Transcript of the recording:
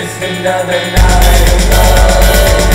just another night of love